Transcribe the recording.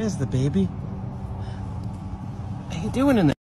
There's the baby. How you doing in there?